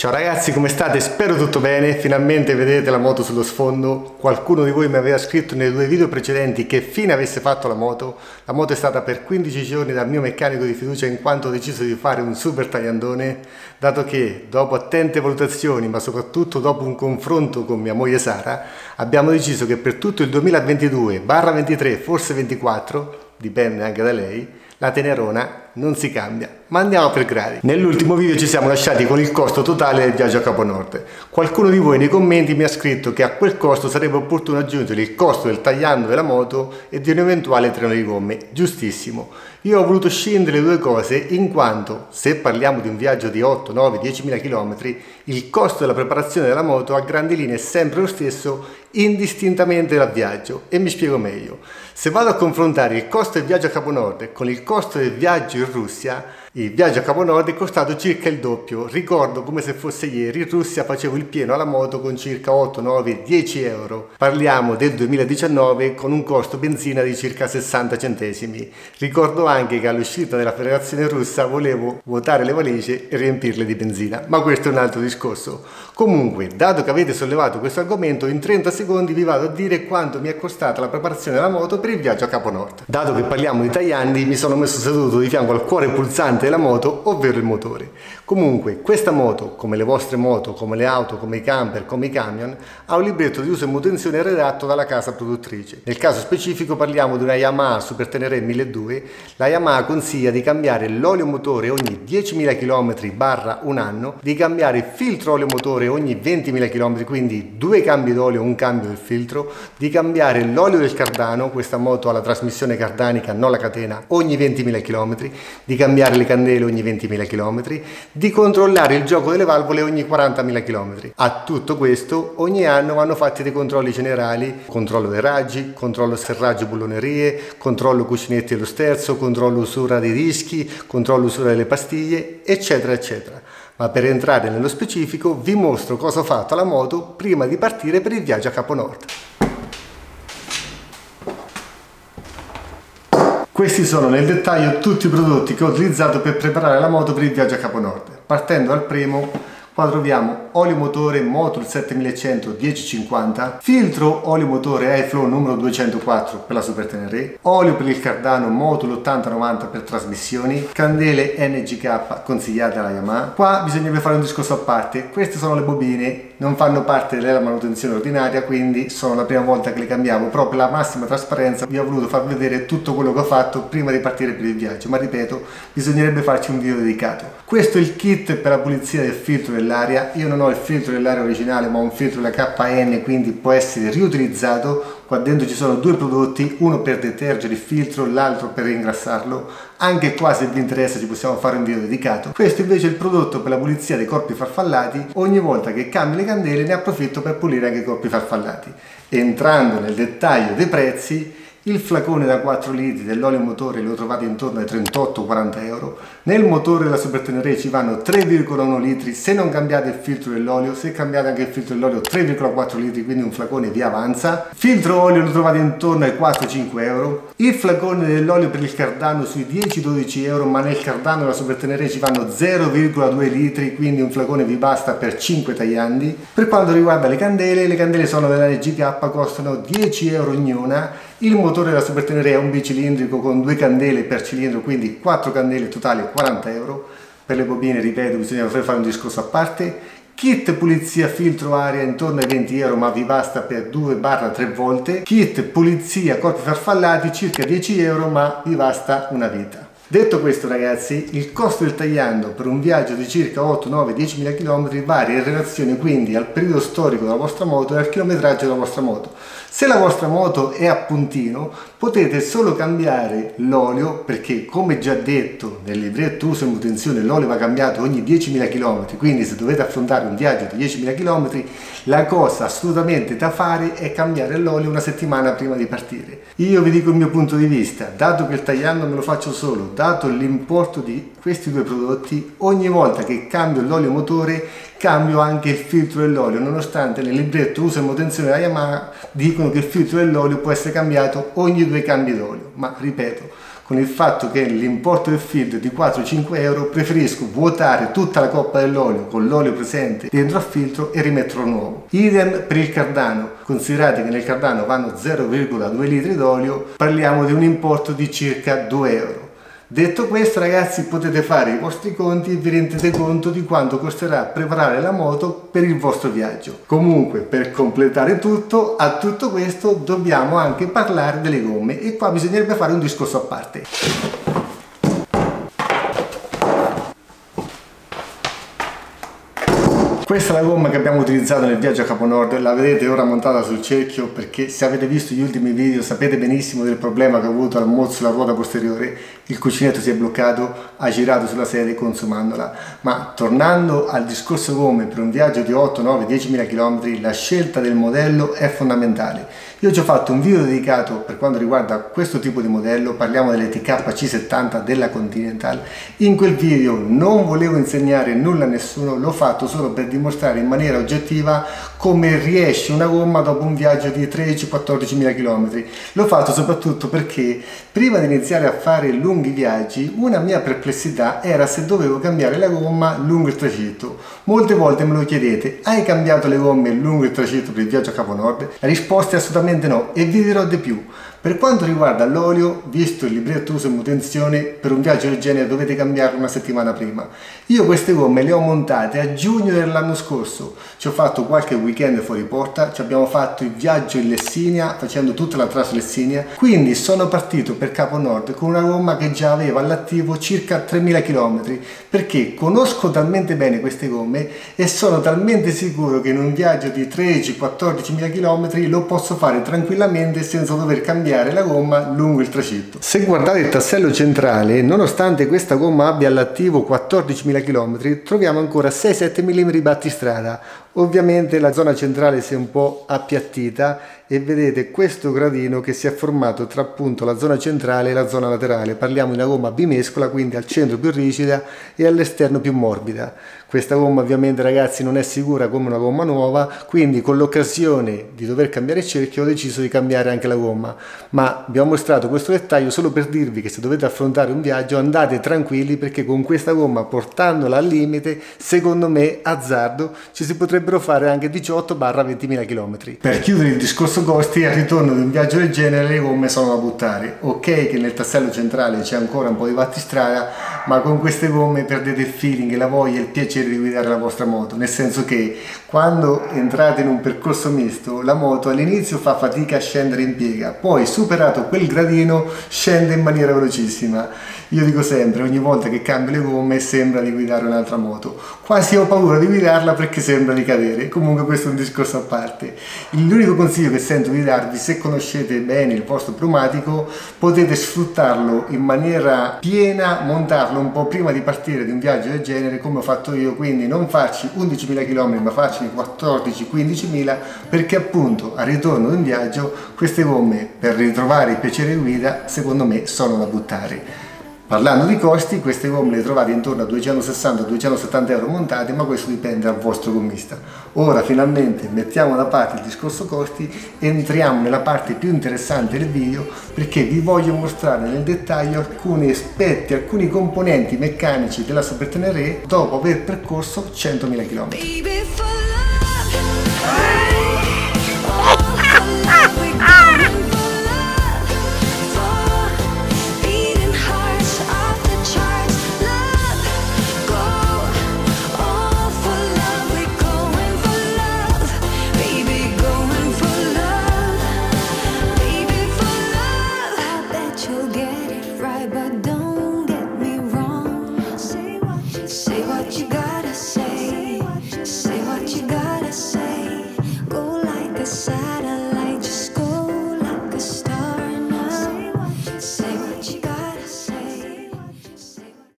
Ciao ragazzi, come state? Spero tutto bene. Finalmente vedete la moto sullo sfondo. Qualcuno di voi mi aveva scritto nei due video precedenti che fine avesse fatto la moto. La moto è stata per 15 giorni dal mio meccanico di fiducia in quanto ho deciso di fare un super tagliandone, dato che dopo attente valutazioni, ma soprattutto dopo un confronto con mia moglie Sara, abbiamo deciso che per tutto il 2022-23, forse 24, dipende anche da lei, la Tenerona non si cambia, ma andiamo per gradi. Nell'ultimo video ci siamo lasciati con il costo totale del viaggio a Capo Nord. Qualcuno di voi nei commenti mi ha scritto che a quel costo sarebbe opportuno aggiungere il costo del tagliando della moto e di un eventuale treno di gomme. Giustissimo. Io ho voluto scendere le due cose in quanto, se parliamo di un viaggio di 8, 9, 10.000 km, il costo della preparazione della moto a grandi linee è sempre lo stesso indistintamente dal viaggio e mi spiego meglio. Se vado a confrontare il costo del viaggio a Capo Nord con il costo del viaggio in Russia, il viaggio a Capo Nord è costato circa il doppio. Ricordo come se fosse ieri, in Russia facevo il pieno alla moto con circa 8, 9, 10 euro. Parliamo del 2019 con un costo benzina di circa 60 centesimi. Ricordo anche che all'uscita della federazione russa volevo vuotare le valigie e riempirle di benzina, ma questo è un altro discorso. Comunque, dato che avete sollevato questo argomento, in 30 secondi vi vado a dire quanto mi è costata la preparazione della moto per il viaggio a Capo Nord. Dato che parliamo di tagliandi, mi sono messo seduto di fianco al cuore pulsante della moto, ovvero il motore. Comunque, questa moto, come le vostre moto, come le auto, come i camper, come i camion, ha un libretto di uso e manutenzione redatto dalla casa produttrice. Nel caso specifico parliamo di una Yamaha Super Tenere 1200, la Yamaha consiglia di cambiare l'olio motore ogni 10.000 km barra un anno, di cambiare il filtro olio motore ogni 20.000 km, quindi due cambi d'olio, un cambio del filtro, di cambiare l'olio del cardano, questa moto ha la trasmissione cardanica, non la catena, ogni 20.000 km, di cambiare le candele ogni 20.000 km, di controllare il gioco delle valvole ogni 40.000 km. A tutto questo ogni anno vanno fatti dei controlli generali, controllo dei raggi, controllo serraggio bullonerie, controllo cuscinetti dello sterzo, controllo usura dei dischi, controllo usura delle pastiglie, eccetera eccetera. Ma per entrare nello specifico vi mostro cosa ho fatto alla moto prima di partire per il viaggio a Capo Nord. Questi sono nel dettaglio tutti i prodotti che ho utilizzato per preparare la moto per il viaggio a Capo Nord. Partendo dal primo, qua troviamo olio motore Motul 7100 1050, filtro olio motore iFlow numero 204 per la Super Tenere, olio per il cardano Motul 8090 per trasmissioni, candele NGK consigliate dalla Yamaha. Qua bisognerebbe fare un discorso a parte, queste sono le bobine, non fanno parte della manutenzione ordinaria, quindi sono la prima volta che le cambiamo, però per la massima trasparenza vi ho voluto far vedere tutto quello che ho fatto prima di partire per il viaggio, ma ripeto, bisognerebbe farci un video dedicato. Questo è il kit per la pulizia del filtro dell'aria, io non ho il filtro dell'aria originale ma ho un filtro della KN quindi può essere riutilizzato qua dentro ci sono due prodotti uno per detergere il filtro l'altro per ingrassarlo. Anche qua se vi interessa ci possiamo fare un video dedicato. Questo invece è il prodotto per la pulizia dei corpi farfallati. Ogni volta che cambio le candele ne approfitto per pulire anche i corpi farfallati. Entrando nel dettaglio dei prezzi il flacone da 4 litri dell'olio motore lo trovate intorno ai 38-40 euro. Nel motore della Super Tenere ci vanno 3,1 litri se non cambiate il filtro dell'olio, se cambiate anche il filtro dell'olio 3,4 litri, quindi un flacone vi avanza. Filtro olio lo trovate intorno ai 4-5 euro. Il flacone dell'olio per il cardano sui 10-12 euro, ma nel cardano della Super Tenere ci vanno 0,2 litri, quindi un flacone vi basta per 5 tagliandi. Per quanto riguarda le candele, le candele sono della GK, costano 10 euro ognuna il motore della Super Tenere è un bicilindrico con due candele per cilindro, quindi 4 candele totali 40 euro. Per le bobine, ripeto, bisogna fare un discorso a parte. Kit pulizia filtro aria intorno ai 20 euro ma vi basta per 2-3 volte. Kit pulizia corpi farfallati circa 10 euro ma vi basta una vita. Detto questo ragazzi, il costo del tagliando per un viaggio di circa 8, 9, 10 mila km varia in relazione quindi al periodo storico della vostra moto e al chilometraggio della vostra moto. Se la vostra moto è a puntino potete solo cambiare l'olio perché come già detto nel libretto uso e manutenzione l'olio va cambiato ogni 10.000 km quindi se dovete affrontare un viaggio di 10.000 km la cosa assolutamente da fare è cambiare l'olio una settimana prima di partire. Io vi dico il mio punto di vista, dato che il tagliando me lo faccio solo, dato l'importo di questi due prodotti, ogni volta che cambio l'olio motore cambio anche il filtro dell'olio, nonostante nel libretto uso e manutenzione della Yamaha dicono che il filtro dell'olio può essere cambiato ogni due cambi d'olio, ma ripeto, con il fatto che l'importo del filtro è di 4-5 euro preferisco vuotare tutta la coppa dell'olio con l'olio presente dentro al filtro e rimetterlo nuovo. Idem per il cardano, considerate che nel cardano vanno 0,2 litri d'olio, parliamo di un importo di circa 2 euro. Detto questo ragazzi potete fare i vostri conti e vi rendete conto di quanto costerà preparare la moto per il vostro viaggio. Comunque per completare tutto, a tutto questo dobbiamo anche parlare delle gomme e qua bisognerebbe fare un discorso a parte. Questa è la gomma che abbiamo utilizzato nel viaggio a Capo Nord, la vedete ora montata sul cerchio perché se avete visto gli ultimi video sapete benissimo del problema che ho avuto al mozzo sulla ruota posteriore, il cuscinetto si è bloccato, ha girato sulla serie consumandola. Ma tornando al discorso gomme per un viaggio di 8, 9, 10 mila km, la scelta del modello è fondamentale. Io ci ho fatto un video dedicato per quanto riguarda questo tipo di modello, parliamo delle TKC70 della Continental. In quel video non volevo insegnare nulla a nessuno, l'ho fatto solo per dimostrare in maniera oggettiva come riesce una gomma dopo un viaggio di 13-14 mila km. L'ho fatto soprattutto perché prima di iniziare a fare lunghi viaggi una mia perplessità era se dovevo cambiare la gomma lungo il tragitto. Molte volte me lo chiedete, hai cambiato le gomme lungo il tragitto per il viaggio a Capo Nord? La risposta è Assolutamente no e vi dirò di più. Per quanto riguarda l'olio, visto il libretto uso e manutenzione, per un viaggio del genere dovete cambiarlo una settimana prima. Io queste gomme le ho montate a giugno dell'anno scorso, ci ho fatto qualche weekend fuori porta, ci abbiamo fatto il viaggio in Lessinia facendo tutta la trasa Lessinia, quindi sono partito per Capo Nord con una gomma che già aveva all'attivo circa 3000 km, perché conosco talmente bene queste gomme e sono talmente sicuro che in un viaggio di 13-14 mila km lo posso fare tranquillamente senza dover cambiare cambiare la gomma lungo il tracitto. Se guardate il tassello centrale, nonostante questa gomma abbia all'attivo 14.000 km, troviamo ancora 6-7 mm battistrada. Ovviamente la zona centrale si è un po' appiattita e vedete questo gradino che si è formato tra appunto la zona centrale e la zona laterale. Parliamo di una gomma bimescola, quindi al centro più rigida e all'esterno più morbida. Questa gomma ovviamente ragazzi non è sicura come una gomma nuova, quindi con l'occasione di dover cambiare il cerchio ho deciso di cambiare anche la gomma. Ma vi ho mostrato questo dettaglio solo per dirvi che se dovete affrontare un viaggio andate tranquilli perché con questa gomma portandola al limite, secondo me, azzardo, ci si potrebbero fare anche 18-20.000 km. Per chiudere il discorso costi, al ritorno di un viaggio del genere le gomme sono da buttare. Ok che nel tassello centrale c'è ancora un po' di battistrada, ma con queste gomme perdete il feeling, la voglia e il piacere di guidare la vostra moto, nel senso che quando entrate in un percorso misto la moto all'inizio fa fatica a scendere in piega, poi superato quel gradino scende in maniera velocissima. Io dico sempre, ogni volta che cambio le gomme sembra di guidare un'altra moto, quasi ho paura di guidarla perché sembra di cadere, comunque questo è un discorso a parte. L'unico consiglio che sento di darvi, se conoscete bene il vostro pneumatico, potete sfruttarlo in maniera piena, montarlo un po' prima di partire di un viaggio del genere come ho fatto io, quindi non farci 11.000 km ma farci 14-15.000 perché appunto al ritorno di un viaggio queste gomme per ritrovare il piacere di guida secondo me sono da buttare. Parlando di costi, queste gomme le trovate intorno a 260-270 euro montate, ma questo dipende dal vostro gommista. Ora finalmente mettiamo da parte il discorso costi entriamo nella parte più interessante del video perché vi voglio mostrare nel dettaglio alcuni aspetti, alcuni componenti meccanici della Super Tenere dopo aver percorso 100.000 km.